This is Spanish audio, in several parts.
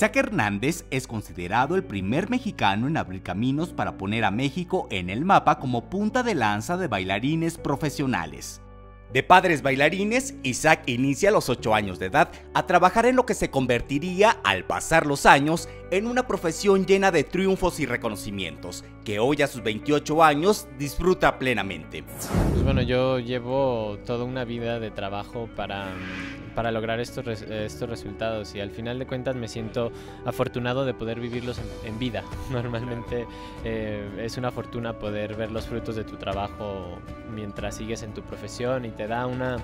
Isaac Hernández es considerado el primer mexicano en abrir caminos para poner a México en el mapa como punta de lanza de bailarines profesionales. De padres bailarines, Isaac inicia a los 8 años de edad a trabajar en lo que se convertiría, al pasar los años, en una profesión llena de triunfos y reconocimientos, que hoy a sus 28 años disfruta plenamente. Pues bueno, yo llevo toda una vida de trabajo para, para lograr estos, estos resultados y al final de cuentas me siento afortunado de poder vivirlos en, vida. Normalmente eh, es una fortuna poder ver los frutos de tu trabajo mientras sigues en tu profesión y te da una,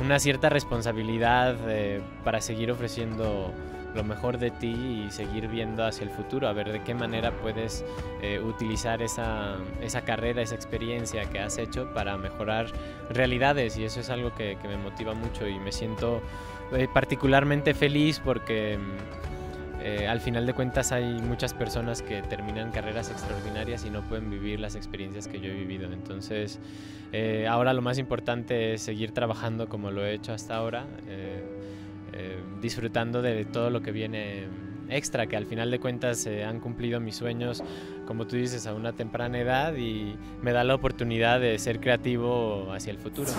una cierta responsabilidad eh, para seguir ofreciendo lo mejor de ti y seguir viendo hacia el futuro, a ver de qué manera puedes eh, utilizar esa, esa, carrera, esa experiencia que has hecho para mejorar realidades y eso es algo que, me motiva mucho y me siento eh, particularmente feliz porque eh, al final de cuentas hay muchas personas que terminan carreras extraordinarias y no pueden vivir las experiencias que yo he vivido. Entonces, ahora lo más importante es seguir trabajando como lo he hecho hasta ahora eh, disfrutando de todo lo que viene extra, que al final de cuentas se han cumplido mis sueños, como tú dices, a una temprana edad y me da la oportunidad de ser creativo hacia el futuro.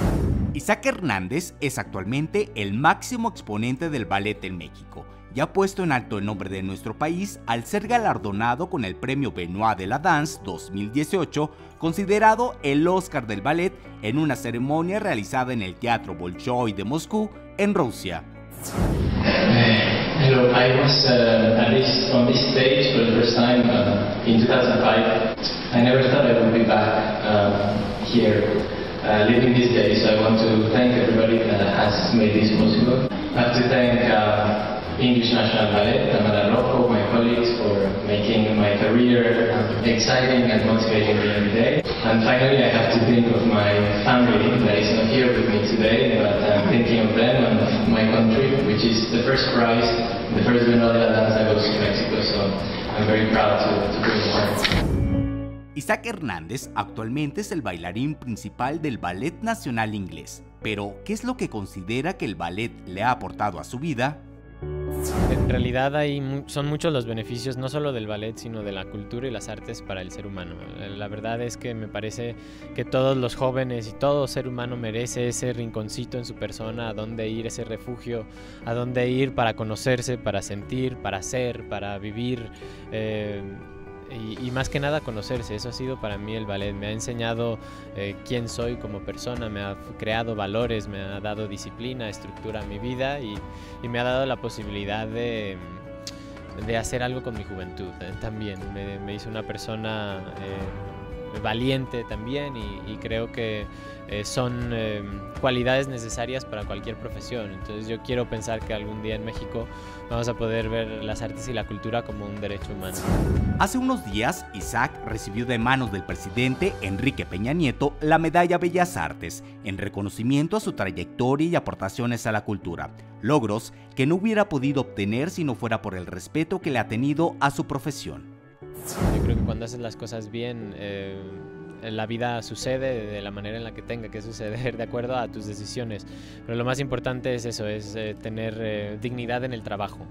Isaac Hernández es actualmente el máximo exponente del ballet en México y ha puesto en alto el nombre de nuestro país al ser galardonado con el premio Benoit de la Danse 2018, considerado el Oscar del ballet en una ceremonia realizada en el Teatro Bolshoi de Moscú, en Rusia. Uh, hello, I was uh, at this, on this stage for the first time uh, in 2005. I never thought I would be back uh, here living these days. So I want to thank everybody that has made this possible. I have to thank English National Ballet, Tamara Rojo, my colleagues for making my career exciting and motivating me every day. And finally, I have to think of my family that is not here with me today, but I'm thinking of them and of my country, which is the first prize, the first la Danza goes to Mexico, so I'm very proud to, to bring it home. Isaac Hernández actualmente es el bailarín principal del Ballet Nacional Inglés. Pero, ¿qué es lo que considera que el ballet le ha aportado a su vida en realidad hay, son muchos los beneficios, no solo del ballet, sino de la cultura y las artes para el ser humano. La verdad es que me parece que todos los jóvenes y todo ser humano merece ese rinconcito en su persona, a dónde ir, ese refugio, a dónde ir para conocerse, para sentir, para ser, para vivir. Eh, y, más que nada conocerse. Eso ha sido para mí el ballet. Me ha enseñado eh, quién soy como persona, me ha creado valores, me ha dado disciplina, estructura a mi vida y, me ha dado la posibilidad de, de, hacer algo con mi juventud eh, también. Me, hizo una persona eh, valiente también y, creo que son cualidades necesarias para cualquier profesión. Entonces yo quiero pensar que algún día en México vamos a poder ver las artes y la cultura como un derecho humano. Hace unos días, Isaac recibió de manos del presidente Enrique Peña Nieto la medalla Bellas Artes en reconocimiento a su trayectoria y aportaciones a la cultura, logros que no hubiera podido obtener si no fuera por el respeto que le ha tenido a su profesión. Yo creo que cuando haces las cosas bien, eh, la vida sucede de la manera en la que tenga que suceder de acuerdo a tus decisiones. Pero lo más importante es eso, es eh, tener eh, dignidad en el trabajo.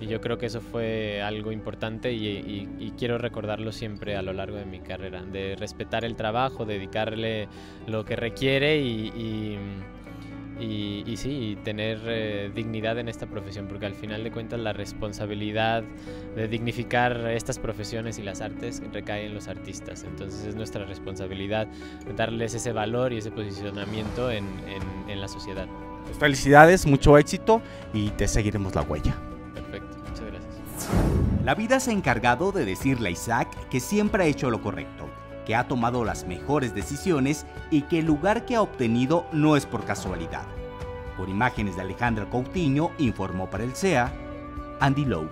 Y yo creo que eso fue algo importante y, quiero recordarlo siempre a lo largo de mi carrera, de respetar el trabajo, dedicarle lo que requiere y y, sí, tener eh, dignidad en esta profesión, porque al final de cuentas la responsabilidad de dignificar estas profesiones y las artes recae en los artistas. Entonces es nuestra responsabilidad darles ese valor y ese posicionamiento en, en la sociedad. Pues felicidades, mucho éxito y te seguiremos la huella. Perfecto, muchas gracias. La vida se ha encargado de decirle a Isaac que siempre ha hecho lo correcto que ha tomado las mejores decisiones y que el lugar que ha obtenido no es por casualidad. Por imágenes de Alejandra Coutinho, informó para el CEA, Andy Lowe.